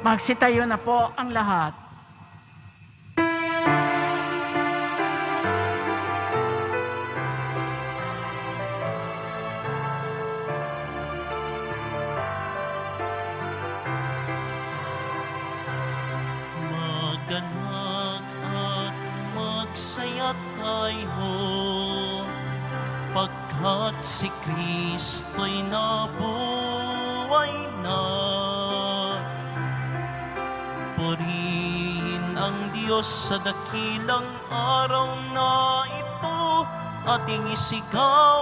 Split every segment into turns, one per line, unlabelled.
Magsitayo na po ang lahat.
Sa dakilang araw na ito Ating isigaw,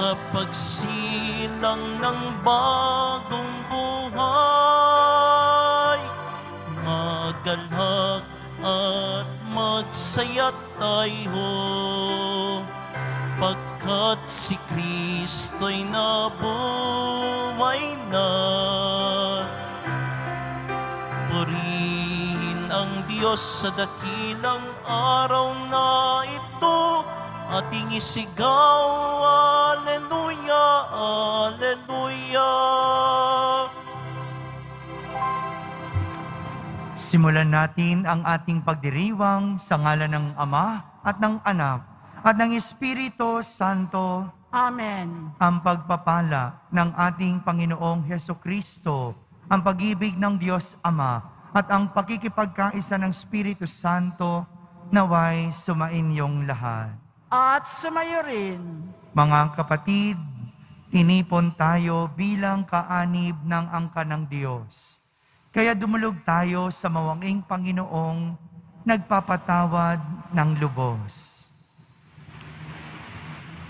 sa pagsilang ng bagong buhay magalak at magsaya tayo pagkat si Kristo'y nabuhay na. Purihin ang Diyos sa dakilang araw na ito, ating isigaw, Alleluia, Alleluia.
Simulan natin ang ating pagdiriwang sa ngalan ng Ama at ng Anak at ng Espiritu Santo
Amen.
ang pagpapala ng ating Panginoong Heso Kristo, ang pag-ibig ng Diyos Ama at ang pakikipagkaisa ng Espiritu Santo naway sumainyong lahat.
At sumayo rin.
Mga kapatid, tinipon tayo bilang kaanib ng angka ng Diyos. Kaya dumulog tayo sa mawanging Panginoong nagpapatawad ng lubos.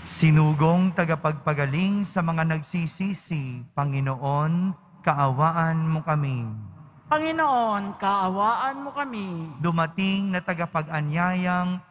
Sinugong tagapagpagaling sa mga nagsisisi, Panginoon, kaawaan mo kami.
Panginoon, kaawaan mo kami.
Dumating na tagapag-anyayang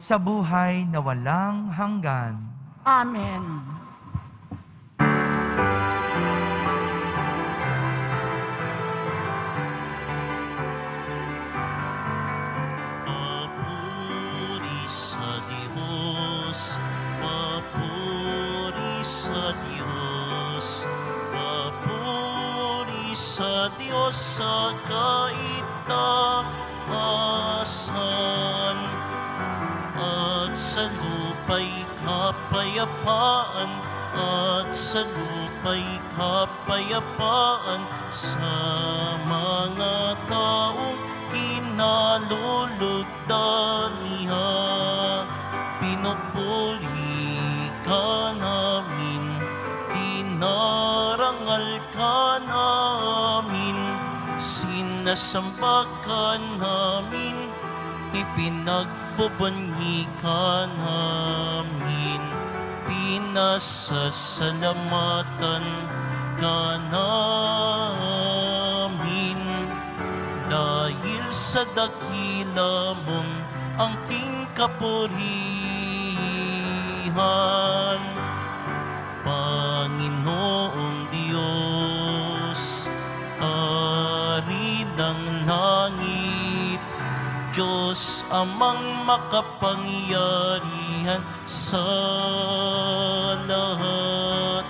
sa buhay na walang hanggan.
Amen.
Papuri sa Diyos, papuri sa Diyos, papuri sa Diyos sa kaitaasan, at sa lupa'y kapayapaan, at sa lupa'y kapayapaan sa mga taong kinalulugdan niya. Pinupuri ka namin, dinarangal ka namin, sinasamba ka namin, ipinagbabanyi ka namin, pinasasalamatan ka namin. Dahil sa dakila mong angking kapurihan, Diyos amang makapangyarihan sa lahat.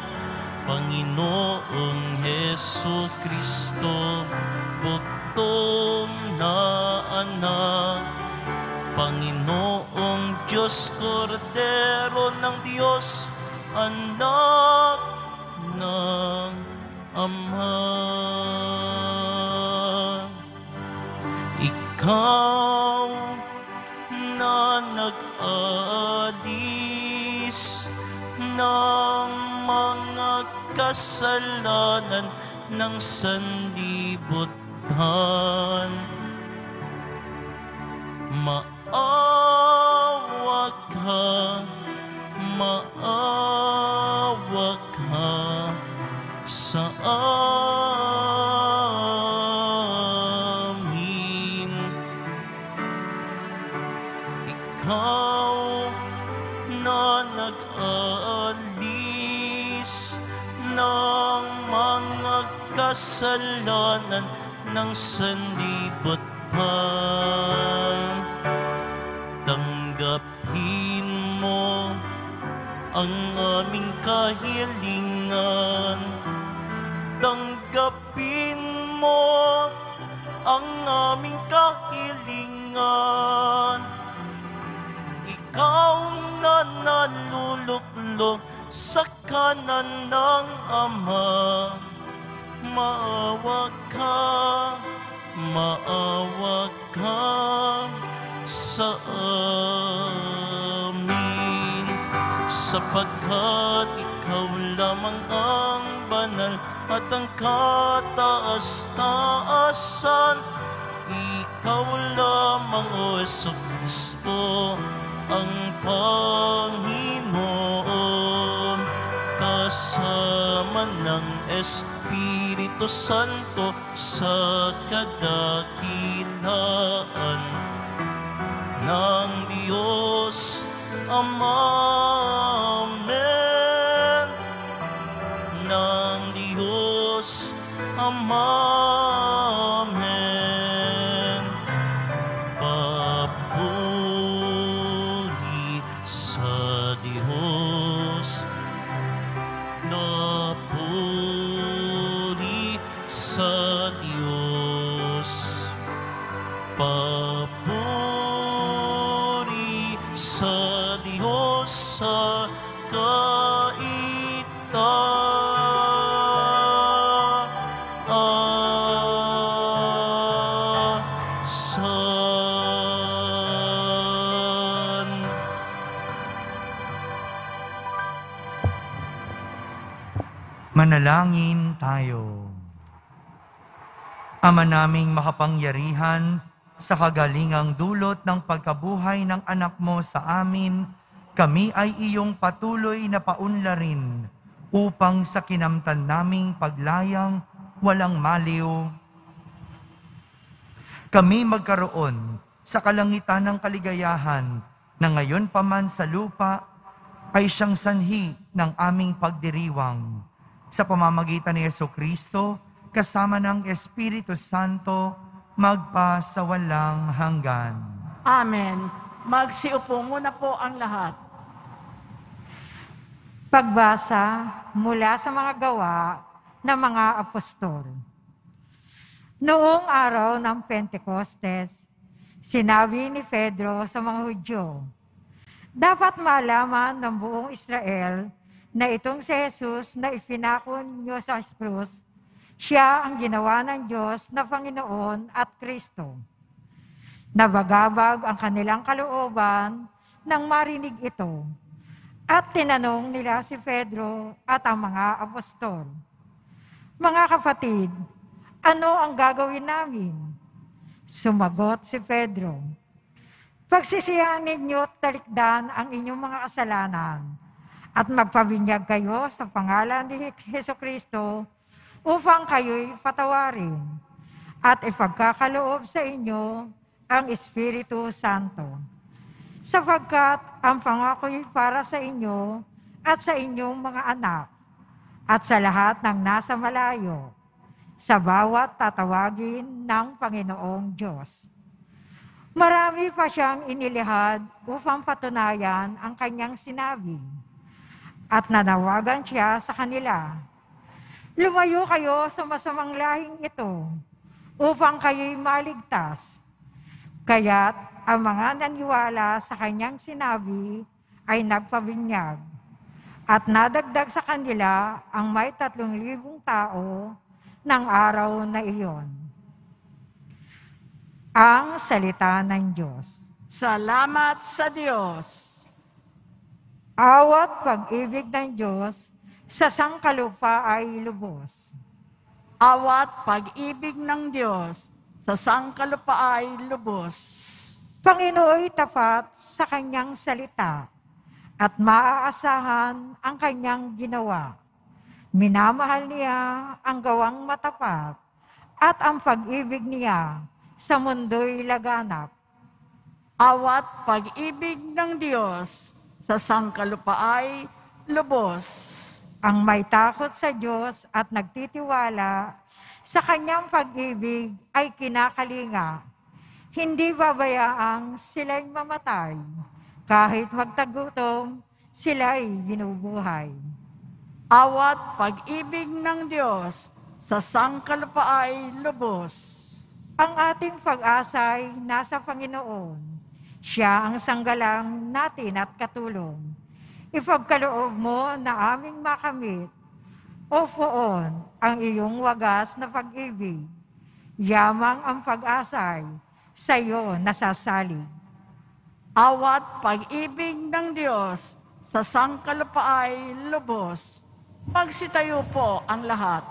Panginoong Heso Kristo, bugtong na anak, Panginoong Diyos, Kordero ng Diyos, anak ng Ama. Ikaw ng mga kasalanan ng sandibutan. Maawa ka, maawa ka sa amin. Kasalanan ng sandibutan. Tanggapin mo ang aming kahilingan. Tanggapin mo ang aming kahilingan. Ikaw na naluluklok sa kanan ng Ama. Maawa ka, maawa ka sa amin. Sapagkat ikaw lamang ang banal at ang kataas-taasan. Ikaw lamang, O Kristo, ang Panginoon. Kasama ng Espiritu Santo sa kadakilaan ng Diyos Ama. Amen. Ng Diyos Ama. Sa kaitaasan.
Manalangin tayo. Ama naming makapangyarihan, sa kagalingang dulot ng pagkabuhay ng anak mo sa amin, kami ay iyong patuloy na paunlarin upang sa kinamtan naming paglayang walang maliw. Kami magkaroon sa kalangitan ng kaligayahan na ngayon pa man sa lupa ay siyang sanhi ng aming pagdiriwang. Sa pamamagitan ni Yeso Kristo, kasama ng Espiritu Santo, magpa sa walang hanggan.
Amen. Magsiupo muna po ang lahat.
Pagbasa mula sa mga gawa ng mga apostol. Noong araw ng Pentecostes, sinabi ni Pedro sa mga Hudyo, Dapat malaman ng buong Israel na itong si Jesus na ipinako ninyo sa krus, siya ang ginawa ng Diyos na Panginoon at Kristo. Nabagabag ang kanilang kalooban nang marinig ito. At tinanong nila si Pedro at ang mga apostol, Mga kapatid, ano ang gagawin namin? Sumagot si Pedro, Pagsisiyahan ninyo at talikdan ang inyong mga kasalanan at magpabinyag kayo sa pangalan ni Heso Kristo upang kayo'y patawarin at ipagkakaloob sa inyo ang Espiritu Santo. Sapagkat ang pangako'y para sa inyo at sa inyong mga anak at sa lahat ng nasa malayo, sa bawat tatawagin ng Panginoong Diyos. Marami pa siyang inilihad upang patunayan ang kanyang sinabi. At nanawagan siya sa kanila, Lumayo kayo sa masamang lahing ito upang kayo'y maligtas. Kaya't ang mga naniwala sa kanyang sinabi ay nagpabinyag. At nadagdag sa kanila ang may tatlong libong tao ng araw na iyon. Ang salita ng Diyos.
Salamat sa Diyos.
Awat pag-ibig ng Diyos sa sangkalupa ay lubos.
Awat pag-ibig ng Diyos sa sangkalupaay lubos.
Panginooy tapat sa kanyang salita at maaasahan ang kanyang ginawa. Minamahal niya ang gawang matapat at ang pag-ibig niya sa mundo'y laganap.
Awat pag-ibig ng Diyos sa sangkalupaay lubos.
Ang may takot sa Diyos at nagtitiwala sa kanyang pag-ibig ay kinakalinga. Hindi babayaang sila'y mamatay. Kahit magtagutom, sila'y binubuhay.
Awat pag-ibig ng Diyos sa sangkalupaay lubos.
Ang ating pag-asay nasa Panginoon. Siya ang sanggalang natin at katulong. Ipagkaloob mo na aming makamit o poon ang iyong wagas na pag-ibig. Yamang ang pag-asay sa iyo nasasalig.
Awat pag-ibig ng Diyos sa sangkalupaay lubos. Magsitayo po ang lahat.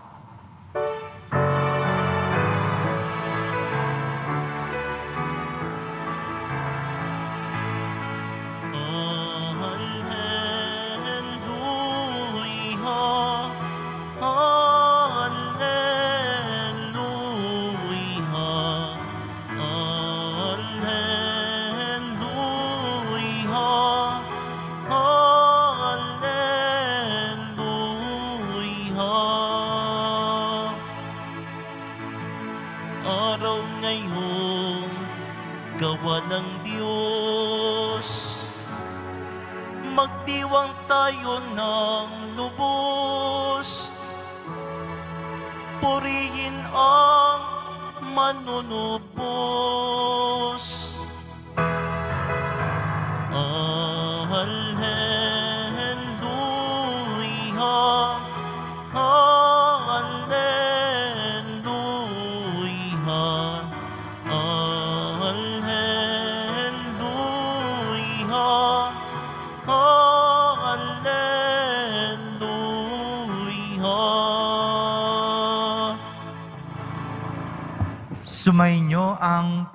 Gawa ng Diyos magdiwang tayo ng lubos. Purihin ang manunubos.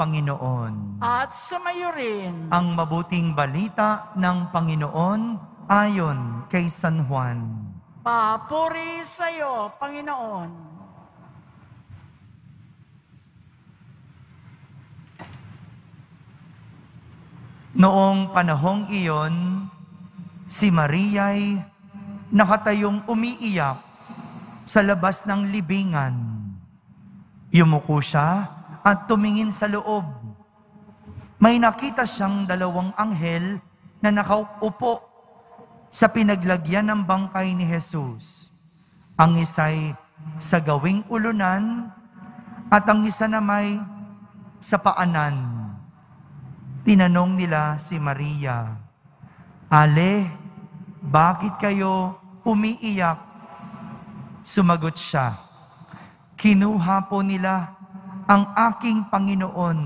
Panginoon.
At sumayo rin.
Ang mabuting balita ng Panginoon ayon kay San Juan.
Papuri sa iyo, Panginoon.
Noong panahong iyon, si Maria'y nakatayong umiiyak sa labas ng libingan. Yumuko siya at tumingin sa loob. May nakita siyang dalawang anghel na nakaupo sa pinaglagyan ng bangkay ni Jesus. Ang isa'y sa gawing ulunan at ang isa na may sa paanan. Tinanong nila si Maria, Ale, bakit kayo umiiyak? Sumagot siya, Kinuha po nila ang aking Panginoon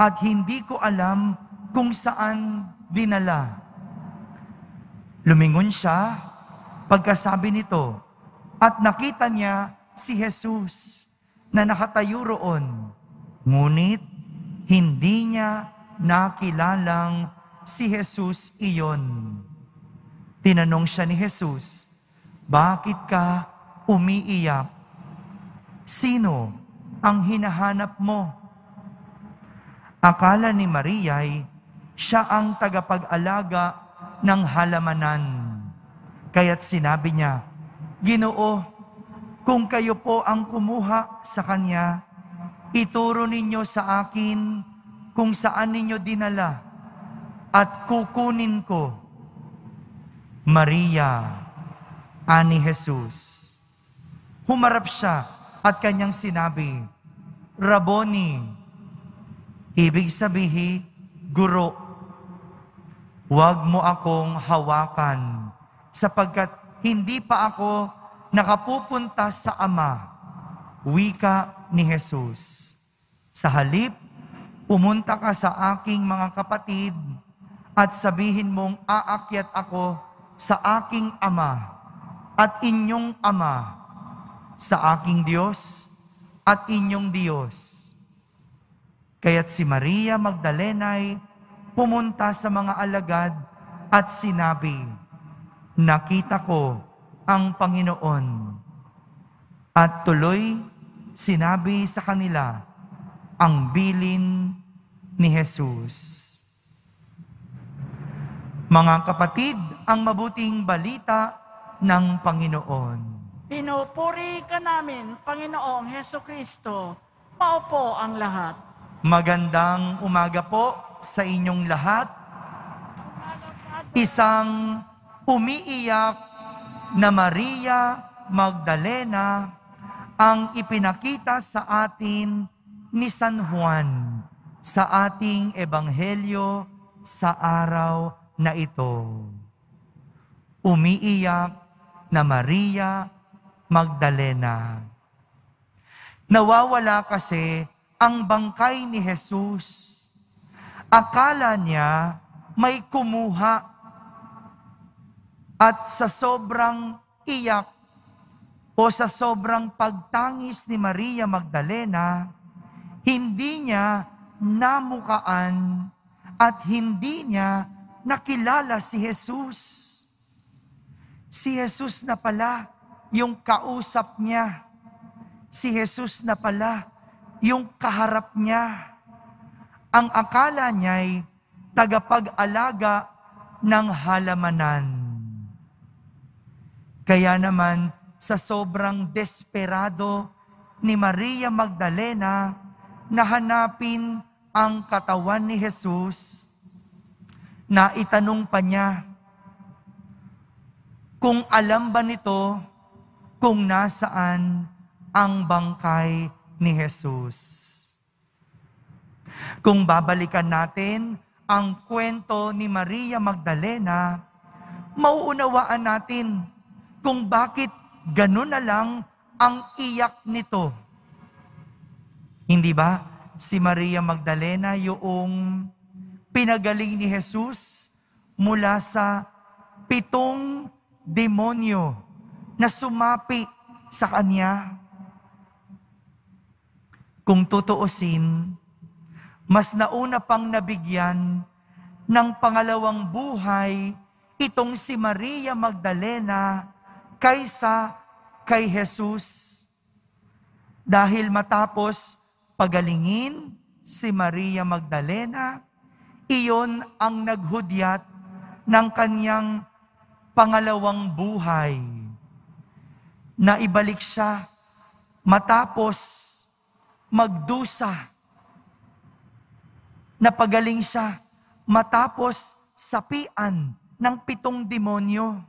at hindi ko alam kung saan dinala. Lumingon siya pagkasabi nito at nakita niya si Jesus na nakatayo roon. Ngunit hindi niya nakilalang si Jesus iyon. Tinanong siya ni Jesus, Bakit ka umiiyak? Sino ang hinahanap mo? Akala ni Maria'y siya ang tagapag-alaga ng halamanan. Kaya't sinabi niya, Ginoo, kung kayo po ang kumuha sa kanya, ituro ninyo sa akin kung saan ninyo dinala at kukunin ko. Maria, ani Jesus. Humarap siya at kanyang sinabi, Rabboni, ibig sabihin, guro, huwag mo akong hawakan sapagkat hindi pa ako nakapupunta sa Ama. Wika ni Jesus. Sa halip, pumunta ka sa aking mga kapatid at sabihin mong aakyat ako sa aking ama at inyong ama, sa aking Diyos at inyong Diyos. Kaya't si Maria Magdalena ay pumunta sa mga alagad at sinabi, Nakita ko ang Panginoon. At tuloy sinabi sa kanila ang bilin ni Jesus. Mga kapatid, ang mabuting balita ng Panginoon.
Pinupuri ka namin, Panginoong Heso Kristo. Maupo ang lahat.
Magandang umaga po sa inyong lahat. Isang umiiyak na Maria Magdalena ang ipinakita sa atin ni San Juan sa ating ebanghelyo sa araw na ito. Umiiyak na Maria Magdalena. Nawawala kasi ang bangkay ni Jesus. Akala niya may kumuha at sa sobrang iyak o sa sobrang pagtangis ni Maria Magdalena, hindi niya namukaan at hindi niya nakilala si Jesus. Si Jesus na pala yung kausap niya. Si Jesus na pala yung kaharap niya. Ang akala niya'y tagapag-alaga ng halamanan. Kaya naman, sa sobrang desperado ni Maria Magdalena na hanapin ang katawan ni Jesus, na itanong pa niya, kung alam ba nito kung nasaan ang bangkay ni Jesus. Kung babalikan natin ang kwento ni Maria Magdalena, mauunawaan natin kung bakit ganun na lang ang iyak nito. Hindi ba si Maria Magdalena yung pinagaling ni Jesus mula sa pitong demonyo na sumapi sa kanya? Kung tutuusin, mas nauna pang nabigyan ng pangalawang buhay itong si Maria Magdalena kaysa kay Jesus. Dahil matapos pagalingin si Maria Magdalena, iyon ang naghudyat ng kanyang pangalawang buhay na ibalik siya matapos magdusa. Napagaling siya matapos sapian ng pitong demonyo.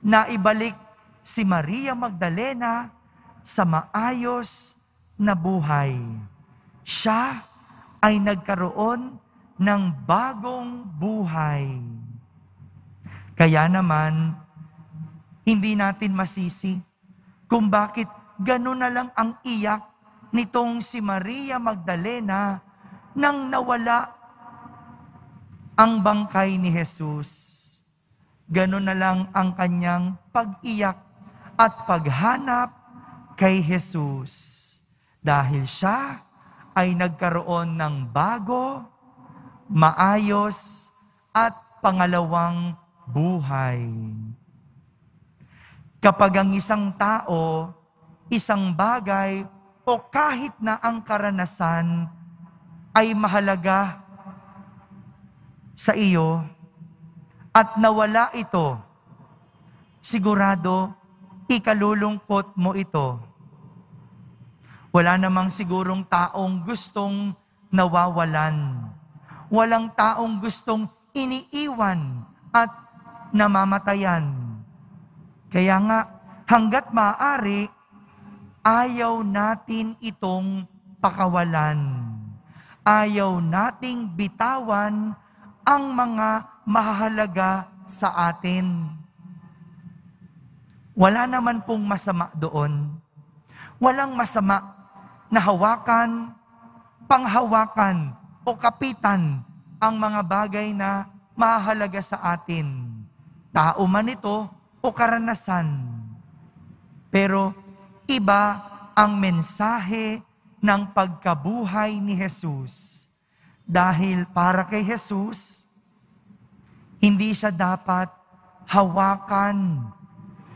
Na ibalik si Maria Magdalena sa maayos na buhay. Siya ay nagkaroon ng bagong buhay. Kaya naman, hindi natin masisi kung bakit gano'n na lang ang iyak nitong si Maria Magdalena nang nawala ang bangkay ni Jesus. Ganon na lang ang kanyang pag-iyak at paghanap kay Jesus. Dahil siya ay nagkaroon ng bago, maayos, at pangalawang buhay. Kapag ang isang tao, isang bagay, o kahit na ang karanasan ay mahalaga sa iyo at nawala ito, sigurado ikalulungkot mo ito. Wala namang sigurong taong gustong nawawalan. Walang taong gustong iniiwan at namamatayan. Kaya nga, hanggat maaari, ayaw natin itong pakawalan. Ayaw nating bitawan ang mga mahalaga sa atin. Wala naman pong masama doon. Walang masama na hawakan, panghawakan o kapitan ang mga bagay na mahalaga sa atin. Tao man ito o karanasan. Pero iba ang mensahe ng pagkabuhay ni Jesus. Dahil para kay Jesus, hindi siya dapat hawakan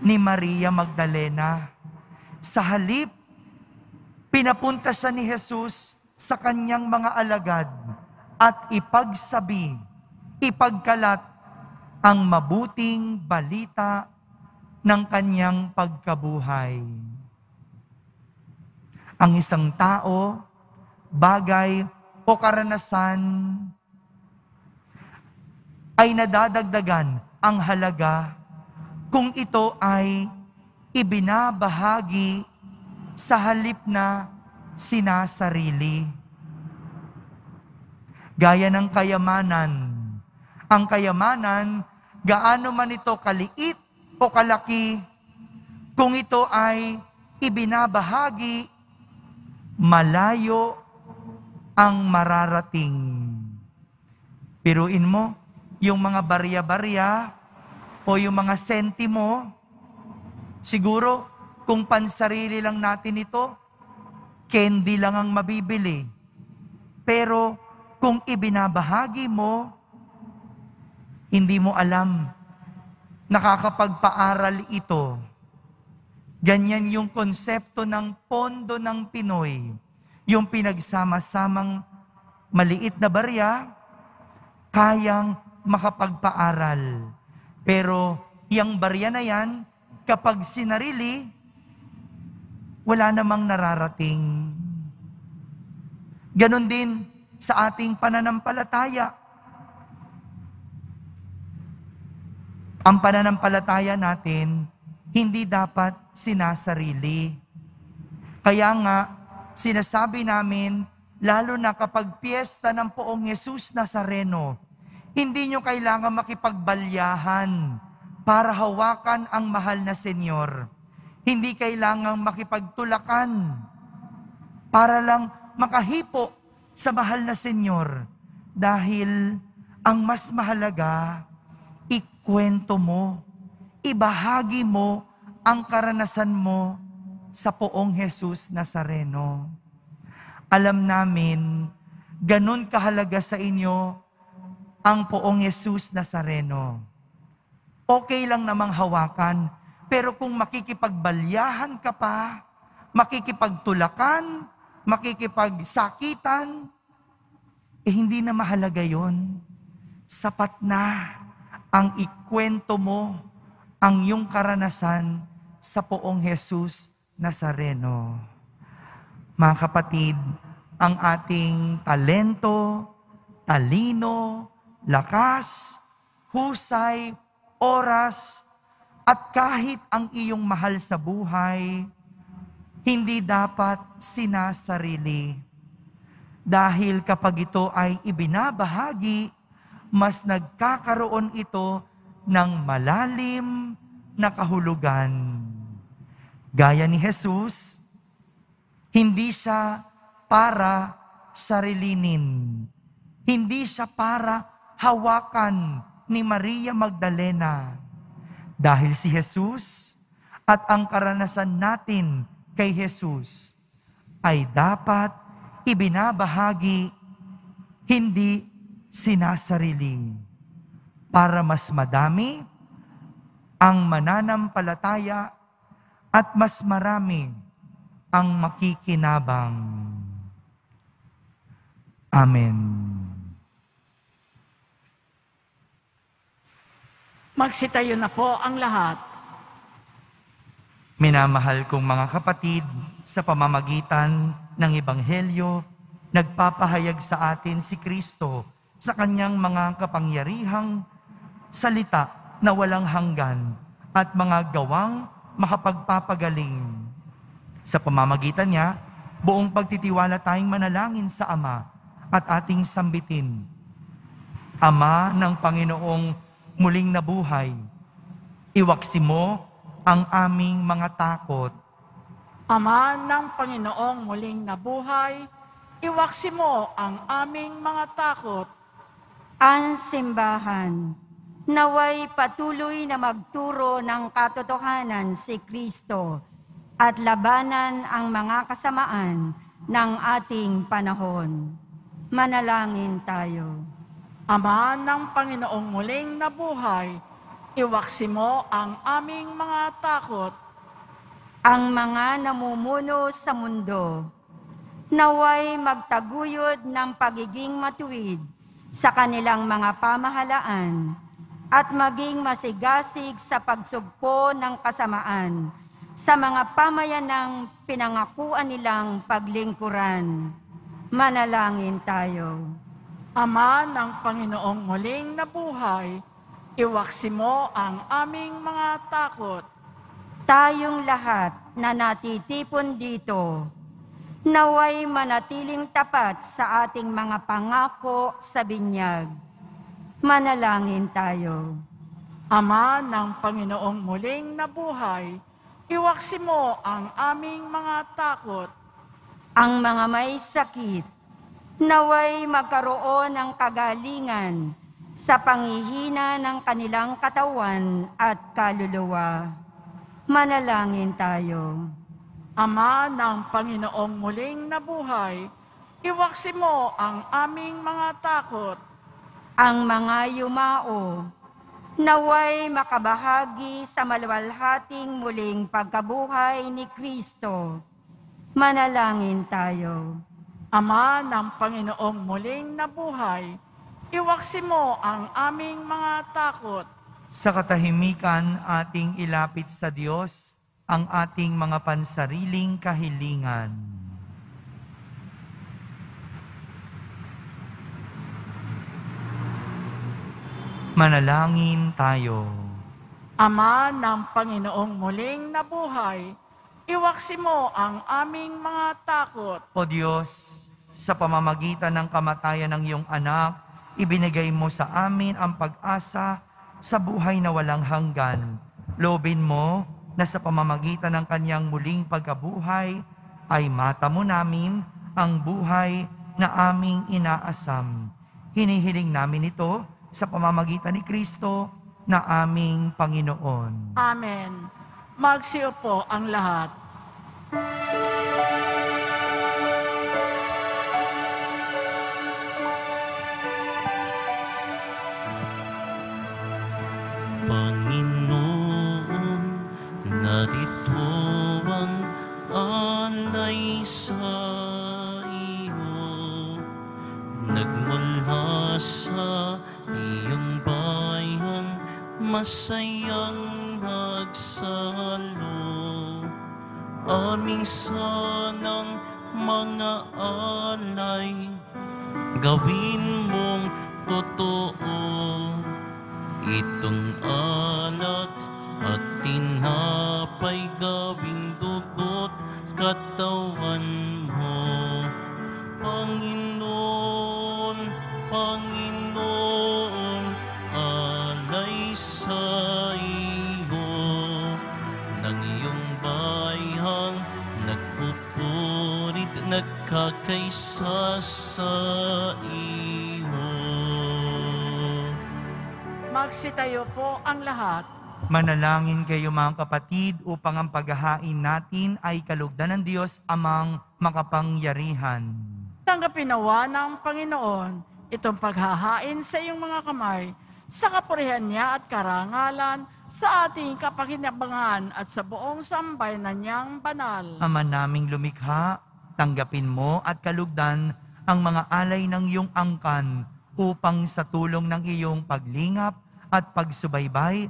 ni Maria Magdalena. Sa halip, pinapunta siya ni Jesus sa kanyang mga alagad at ipagsabi, ipagkalat ang mabuting balita ng kanyang pagkabuhay. Ang isang tao, bagay o karanasan ay nadadagdagan ang halaga kung ito ay ibinabahagi sa halip na sinasarili. Gaya ng kayamanan. Ang kayamanan, gaano man ito kaliit o kalaki, kung ito ay ibinabahagi, malayo ang mararating. Piruin mo, yung mga barya-barya o yung mga sentimo, siguro kung pansarili lang natin ito, candy lang ang mabibili. Pero kung ibinabahagi mo, hindi mo alam, nakakapagpaaral ito. Ganyan yung konsepto ng pondo ng Pinoy. Yung pinagsama-samang maliit na barya, kayang makapagpaaral. Pero yung barya na yan, kapag sinarili, wala namang nararating. Ganon din sa ating pananampalataya. Ang pananampalataya natin, hindi dapat sinasarili. Kaya nga, sinasabi namin, lalo na kapag piyesta ng poong Yesus Nazareno, hindi nyo kailangan makipagbalyahan para hawakan ang mahal na Senyor. Hindi kailangan makipagtulakan para lang makahipo sa mahal na Senyor. Dahil ang mas mahalaga, ikwento mo, ibahagi mo ang karanasan mo sa poong Jesus Nazareno. Alam namin, ganun kahalaga sa inyo ang poong Jesus Nazareno. Okay lang namang hawakan, pero kung makikipagbalyahan ka pa, makikipagtulakan, makikipagsakitan, eh hindi na mahalaga yon. Sapat na ang ikwento mo ang iyong karanasan sa poong Jesus Nazareno. Mga kapatid, ang ating talento, talino, lakas, husay, oras, at kahit ang iyong mahal sa buhay, hindi dapat sinasarili. Dahil kapag ito ay ibinabahagi, mas nagkakaroon ito ng malalim na kahulugan. Gaya ni Jesus, hindi siya para sarilinin. Hindi siya para hawakan ni Maria Magdalena. Dahil si Jesus at ang karanasan natin kay Jesus ay dapat ibinabahagi, hindi sinasarili. Para mas madami ang mananampalataya at mas marami ang makikinabang. Amen.
Magsitayo na po ang lahat.
Minamahal kong mga kapatid, sa pamamagitan ng Ebanghelyo, nagpapahayag sa atin si Kristo sa kanyang mga kapangyarihang salita na walang hanggan at mga gawang makapagpapagaling. Sa pamamagitan niya, buong pagtitiwala tayong manalangin sa Ama at ating sambitin. Ama ng Panginoong muling nabuhay, iwaksi mo ang aming mga takot
Ama ng Panginoong muling nabuhay, iwaksi mo ang aming mga takot.
Ang simbahan. Naway patuloy na magturo ng katotohanan si Kristo at labanan ang mga kasamaan ng ating panahon. Manalangin tayo.
Ama ng Panginoong muling nabuhay, iwaksi mo ang aming mga takot.
Ang mga namumuno sa mundo, naway magtaguyod ng pagiging matuwid sa kanilang mga pamahalaan at maging masigasig sa pagsugpo ng kasamaan sa mga pamayanang pinangakuan nilang paglingkuran. Manalangin tayo.
Ama ng Panginoong muling nabuhay, iwaksi mo ang aming mga takot.
Tayong lahat na natitipon dito, naway manatiling tapat sa ating mga pangako sa binyag. Manalangin tayo.
Ama ng Panginoong muling nabuhay, iwaksi mo ang aming mga takot.
Ang mga may sakit, naway magkaroon ng kagalingan sa pangihina ng kanilang katawan at kaluluwa. Manalangin tayo.
Ama ng Panginoong muling nabuhay, iwaksi mo ang aming mga takot.
ang mga yumao, naway makabahagi sa maluwalhating muling pagkabuhay ni Kristo. Manalangin tayo.
Ama ng Panginoong muling nabuhay, iwaksi mo ang aming mga takot.
Sa katahimikan ating ilapit sa Diyos ang ating mga pansariling kahilingan. Manalangin tayo.
Ama ng Panginoong muling nabuhay, iwaksi mo ang aming mga takot.
O Diyos, sa pamamagitan ng kamatayan ng iyong anak, ibinigay mo sa amin ang pag-asa sa buhay na walang hanggan. Lobin mo na sa pamamagitan ng kanyang muling pagkabuhay, ay mata mo namin ang buhay na aming inaasam. Hinihiling namin ito sa pamamagitan ni Kristo na aming Panginoon.
Amen. Magsiupo ang lahat.
Panginoon, narito ang alay sa iyo. Nagmula sa iyong bayan, masayang nagsalo. Aming sanang mga alay, gawin mong totoo. Itong alat at tinapay gawing dugot katawan mo. Panginoon, Panginoon, alay sa iyo ng iyong bayang nagpupurit, nagkakaisa sa iyo.
Magsitayo po ang lahat.
Manalangin kayo mga kapatid upang ang paghahain natin ay kalugdan ng Diyos amang makapangyarihan.
Tanggapin nawa ng Panginoon itong paghahain sa iyong mga kamay sa kapurihan niya at karangalan sa ating kapakinabangan at sa buong sambay na niyang banal.
Ama naming lumikha, tanggapin mo at kalugdan ang mga alay ng iyong angkan upang sa tulong ng iyong paglingap at pagsubaybay,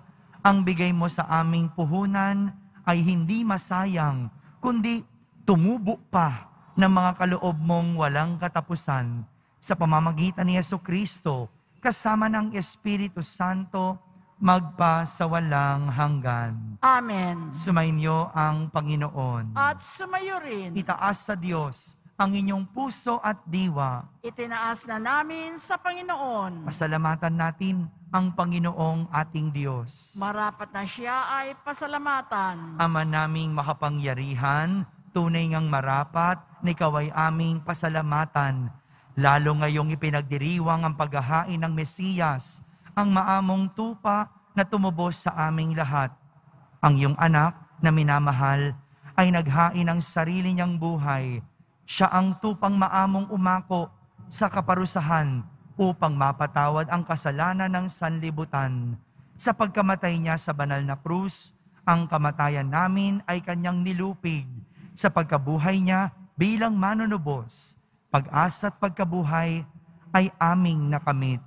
ang bigay mo sa aming puhunan ay hindi masayang, kundi tumubo pa ng mga kaloob mong walang katapusan sa pamamagitan ni Yeso Kristo, kasama ng Espiritu Santo, magpa sa walang hanggan.
Amen.
Sumainyo ang Panginoon.
At sumayo rin,
Itaas sa Diyos ang inyong puso at diwa.
itinaas na namin sa Panginoon.
Pasalamatan natin ang Panginoong ating Diyos.
Marapat na siya ay pasalamatan.
Ama naming makapangyarihan, tunay ngang marapat na ikaw ay aming pasalamatan. Lalo ngayong ipinagdiriwang ang paghahain ng Mesiyas, ang maamong tupa na tumubos sa aming lahat. Ang iyong anak na minamahal ay naghain ng sarili niyang buhay. Siya ang tupang maamong umako sa kaparusahan upang mapatawad ang kasalanan ng sanlibutan. Sa pagkamatay niya sa banal na krus, ang kamatayan namin ay kanyang nilupig. Sa pagkabuhay niya bilang manunubos, pag-asa at pagkabuhay ay aming nakamit.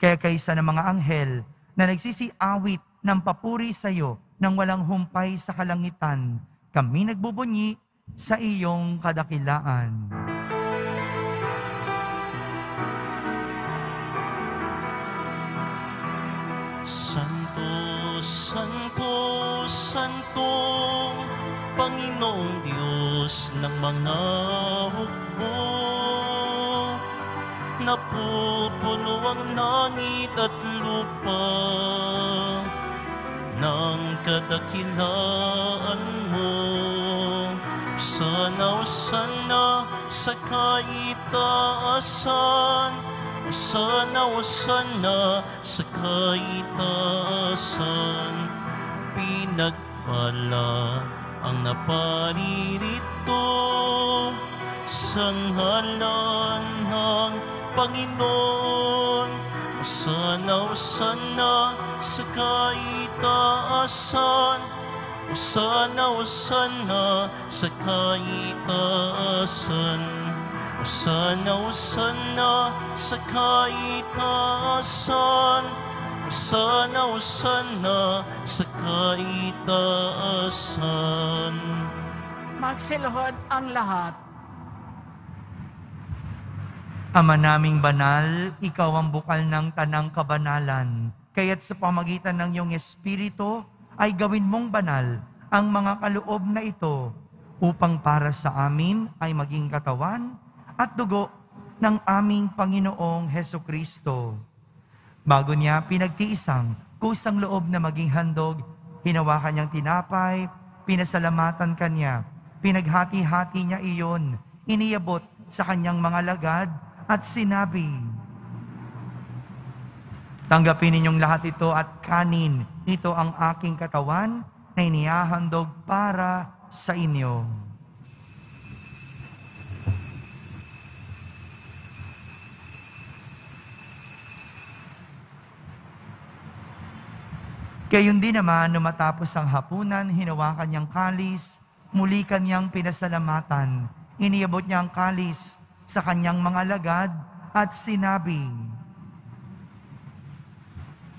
Kaya kaysa ng mga anghel na nagsisiawit ng papuri sa iyo nang walang humpay sa kalangitan, kami nagbubunyi sa iyong kadakilaan.
Santo, Santo, Santo, Panginoong Diyos ng mga hukbo. Napupuno ang langit at lupa ng kadakilaan mo. Sana, sana sa kaitaasan, sana, sana sa kaitaasan, pinagpala ang naparirito. Sa ngalan ng Panginoon. Sana, sana sa kaitaasan, sana, sana sa kaitaasan. Sana, sana sa kaitaasan. Sana, sana sa kaitaasan.
Magsiluhod ang lahat.
Ama naming banal, ikaw ang bukal ng tanang kabanalan. Kaya't sa pamagitan ng iyong Espiritu, ay gawin mong banal ang mga kaloob na ito upang para sa amin ay maging katawan at dugo ng aming Panginoong Heso Kristo. Bago niya pinagtiisang kusang loob na maging handog, hinawakan niyang tinapay, pinasalamatan kanya, pinaghati-hati niya iyon, iniyabot sa kanyang mga lagad at sinabi, Tanggapin ninyong lahat ito at kanin. Ito ang aking katawan na inihahandog para sa inyo. Gayon din naman, nung matapos ang hapunan, hinawakan niyang kalis, muli kanyang pinasalamatan. Iniabot niya ang kalis sa kanyang mga lagad at sinabi,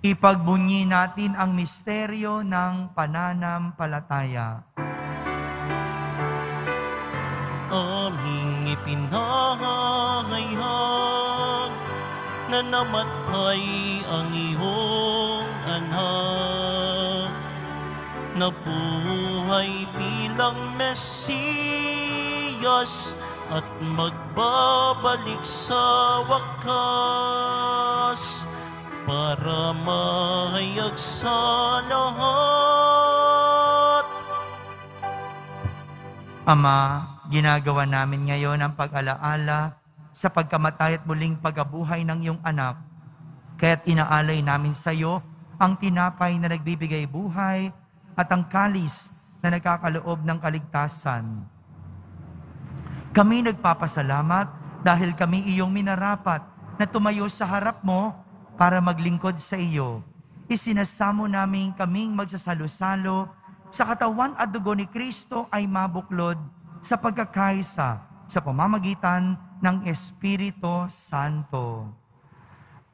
Ipagbunyi natin ang misteryo ng pananampalataya.
aming ipinahayag na namatay ang iyong anak na buhay bilang Mesiyas at magbabalik sa wakas para mahayag sa lahat.
Ama, ginagawa namin ngayon ang pag-alaala sa pagkamatay at muling pagabuhay ng iyong anak. Kaya't inaalay namin sa iyo ang tinapay na nagbibigay buhay at ang kalis na nagkakaloob ng kaligtasan. Kami nagpapasalamat dahil kami iyong minarapat na tumayo sa harap mo para maglingkod sa iyo. Isinasamo namin kaming magsasalo-salo sa katawan at dugo ni Kristo ay mabuklod sa pagkakaisa sa pamamagitan ng Espiritu Santo.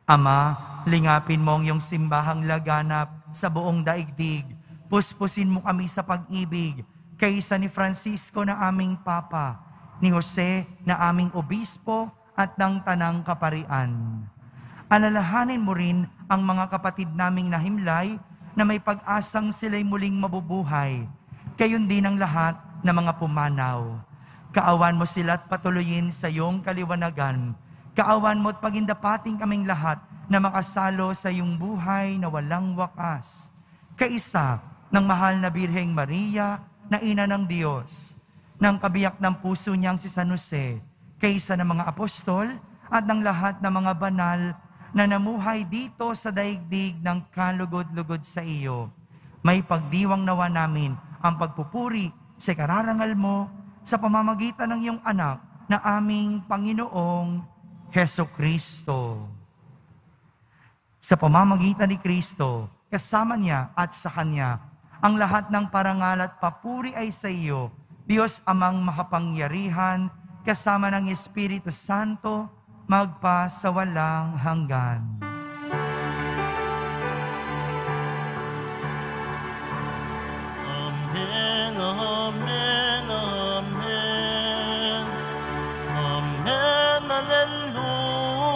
Ama, lingapin mo ang iyong simbahang laganap sa buong daigdig. Puspusin mo kami sa pag-ibig kaisa ni Francisco na aming Papa, ni Jose na aming Obispo at ng Tanang Kaparian. Alalahanin mo rin ang mga kapatid naming nahimlay na may pag-asang sila'y muling mabubuhay. Kayon din ang lahat na mga pumanaw. Kaawan mo sila at patuloyin sa iyong kaliwanagan. Kaawan mo at pagindapating kaming lahat na makasalo sa iyong buhay na walang wakas. Kaisa ng mahal na Birheng Maria na ina ng Diyos, ng kabiyak ng puso niyang si San Jose, kaysa ng mga apostol at ng lahat ng mga banal na namuhay dito sa daigdig ng kalugod-lugod sa iyo. May pagdiwang nawa namin ang pagpupuri sa kararangal mo sa pamamagitan ng iyong anak na aming Panginoong Heso Kristo. Sa pamamagitan ni Kristo, kasama niya at sa Kanya, ang lahat ng parangal at papuri ay sa iyo, Diyos amang makapangyarihan, kasama ng Espiritu Santo, magpa sa walang hanggan.
Amen, Amen, Amen. Amen, Alleluia.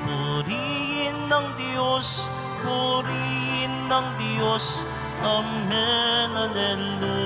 Purihin ng Diyos, purihin ng Diyos. Amen, Alleluia.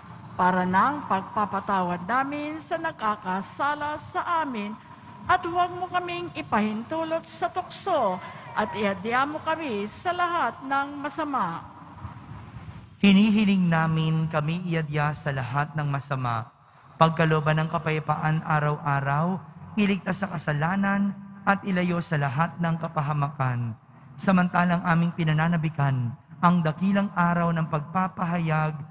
para ng pagpapatawad namin sa nagkakasala sa amin at huwag mo kaming ipahintulot sa tukso at iadya mo kami sa lahat ng masama.
Hinihiling namin kami iadya sa lahat ng masama, pagkaloban ng kapayapaan araw-araw, iligtas sa kasalanan at ilayo sa lahat ng kapahamakan. Samantalang aming pinananabikan ang dakilang araw ng pagpapahayag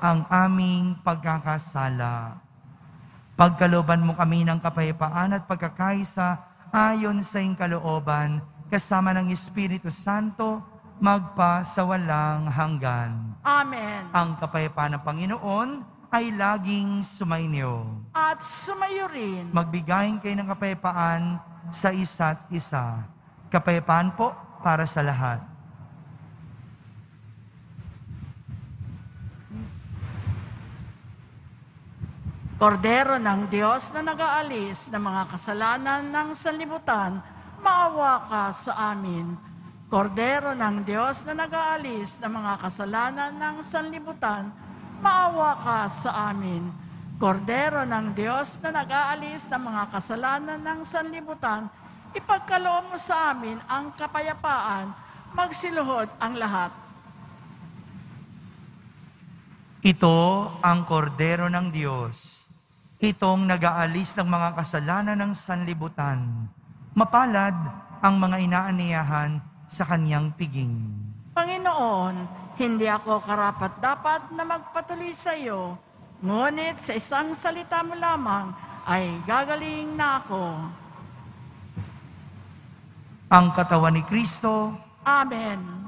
ang aming pagkakasala. Pagkaloban mo kami ng kapayapaan at pagkakaisa ayon sa iyong kalooban, kasama ng Espiritu Santo, magpa sa walang hanggan.
Amen.
Ang kapayapaan ng Panginoon ay laging sumainyo.
At sumayo rin.
Magbigayin kayo ng kapayapaan sa isa't isa. Kapayapaan po para sa lahat.
Kordero ng Diyos na nag-aalis ng mga kasalanan ng sanlibutan, maawa ka sa amin. Kordero ng Diyos na nag-aalis ng mga kasalanan ng sanlibutan, maawa ka sa amin. Kordero ng Diyos na nag-aalis ng mga kasalanan ng sanlibutan, ipagkaloob mo sa amin ang kapayapaan, magsiluhod ang lahat.
Ito ang kordero ng Diyos. Itong nag-aalis ng mga kasalanan ng sanlibutan. Mapalad ang mga inaaniyahan sa kanyang piging.
Panginoon, hindi ako karapat-dapat na magpatuloy sa iyo, ngunit sa isang salita mo lamang ay gagaling na ako.
Ang katawan ni Kristo
Amen.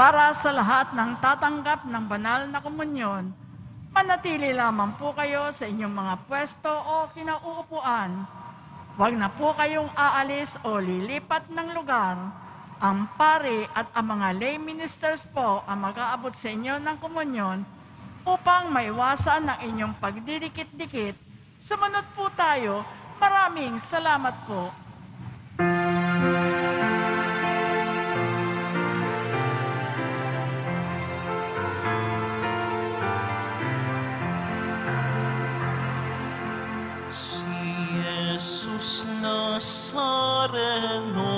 Para sa lahat ng tatanggap ng banal na komunyon, manatili lamang po kayo sa inyong mga pwesto o kinauupuan. Huwag na po kayong aalis o lilipat ng lugar. Ang pare at ang mga lay ministers po ang mag-aabot sa inyo ng komunyon upang maiwasan ang inyong pagdidikit-dikit. Sumunod po tayo. Maraming salamat po.
Si Nazareno,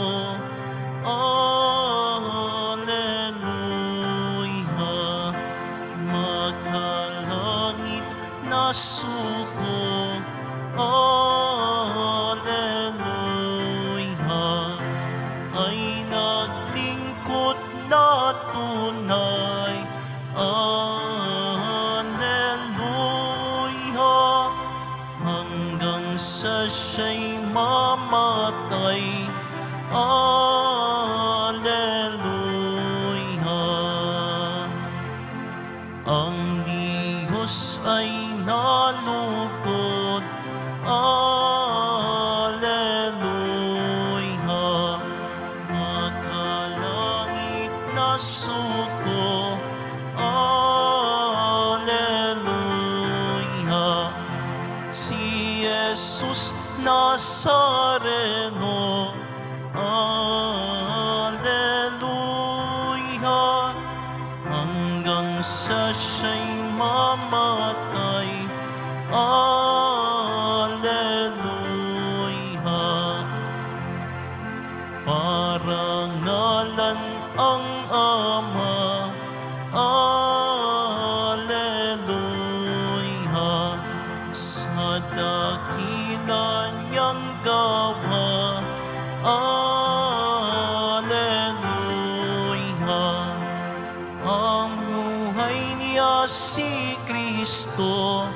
si Kristo.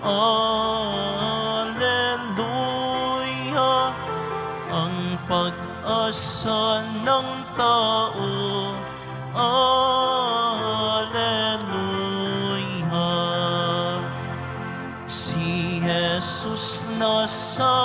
Alleluia, ang pag-asa ng tao. Alleluia. Si Jesus Nazareno,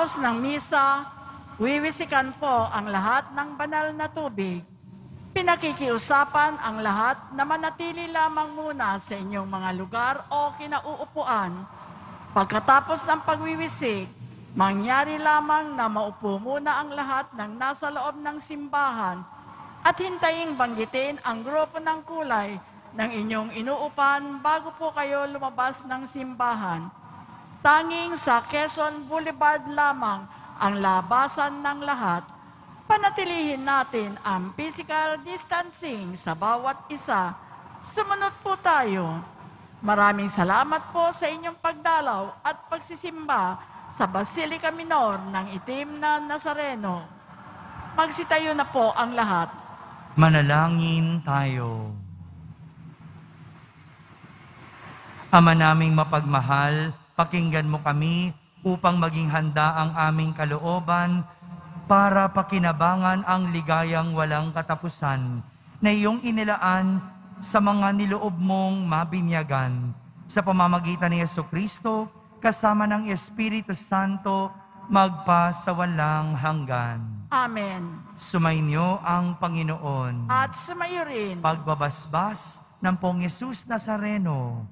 Pagkatapos ng misa, wiwisikan po ang lahat ng banal na tubig. Pinakikiusapan ang lahat na manatili lamang muna sa inyong mga lugar o kinauupuan. Pagkatapos ng pagwiwisik, mangyari lamang na maupo muna ang lahat ng nasa loob ng simbahan at hintayin banggitin ang grupo ng kulay ng inyong inuupan bago po kayo lumabas ng simbahan. Tanging sa Quezon Boulevard lamang ang labasan ng lahat. Panatilihin natin ang physical distancing sa bawat isa. Sumunod po tayo. Maraming salamat po sa inyong pagdalaw at pagsisimba sa Basilica Minor ng Itim na Nazareno. Magsitayo na po ang lahat.
Manalangin tayo. Ama naming mapagmahal, pakinggan mo kami upang maging handa ang aming kalooban para pakinabangan ang ligayang walang katapusan na iyong inilaan sa mga niloob mong mabinyagan sa pamamagitan ni Yeso Kristo kasama ng Espiritu Santo magpa sa walang hanggan.
Amen.
Sumainyo ang Panginoon.
At sumayo rin.
pagbabasbas ng pong Yesus Nazareno.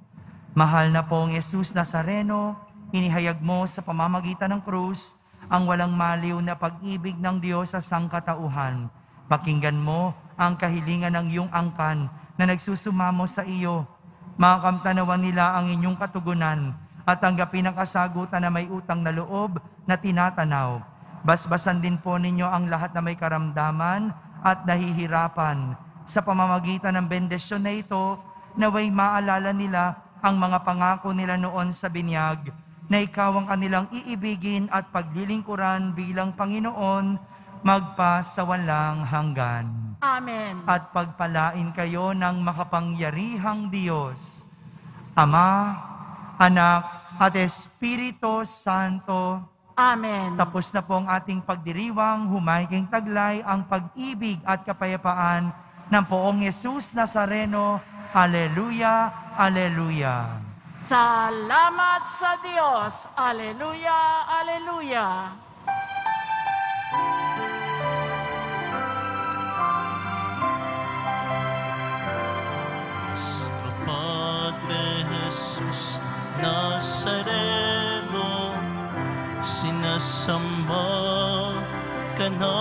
Mahal na pong Yesus Nazareno, inihayag mo sa pamamagitan ng krus ang walang maliw na pag-ibig ng Diyos sa sangkatauhan. Pakinggan mo ang kahilingan ng iyong angkan na nagsusumamo sa iyo. Makamtanawan nila ang inyong katugunan at tanggapin ang kasagutan na may utang na loob na tinatanaw. Basbasan din po ninyo ang lahat na may karamdaman at nahihirapan Sa pamamagitan ng bendisyon na ito, naway maalala nila ang mga pangako nila noon sa binyag, na ikaw ang kanilang iibigin at paglilingkuran bilang Panginoon, magpa sa walang hanggan.
Amen.
At pagpalain kayo ng makapangyarihang Diyos, Ama, Anak, at Espiritu Santo,
Amen.
tapos na po ang ating pagdiriwang, humayging taglay ang pag-ibig at kapayapaan ng poong Yesus Nazareno. Aleluya, Aleluya.
Salamat sa Diyos. Aleluya, aleluya.
Nuestro Padre Jesús Nazareno, sinasamba ka namin.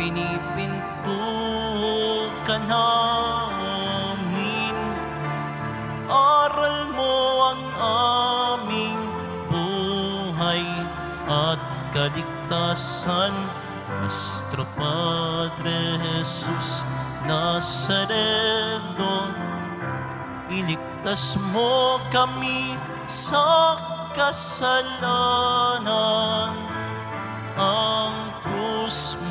Pinipinto ka namin. Aral mo ang aming buhay at kaligtasan. Nuestro Padre Jesus Nazareno, iligtas mo kami sa kasalanan. Ang krus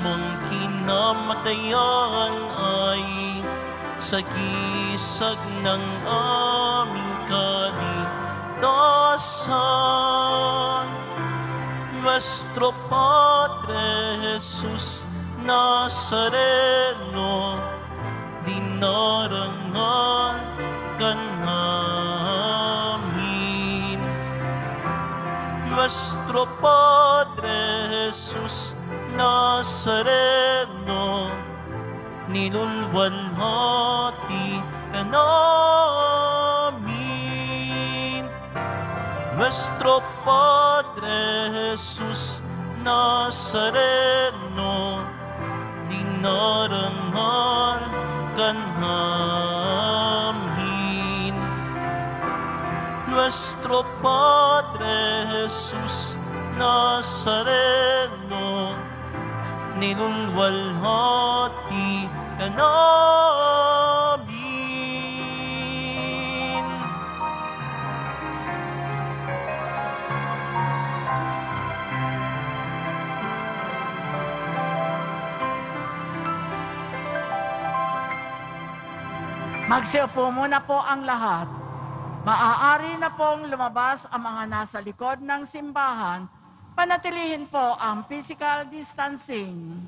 mong kinamatayan ay sagisag ng aming kaligtasan. Nuestro Padre Jesus Nazareno, dinarangan ka namin. Nuestro Padre Jesus Nazareno, nilulwalhati ka namin. Nuestro Padre Jesús Nazareno, dinarangan ka namin. Nuestro Padre Jesús Nazareno, nilulwalhati ka namin.
Magsiupo muna po ang lahat. Maaari na pong lumabas ang mga nasa likod ng simbahan. Panatilihin po ang physical distancing.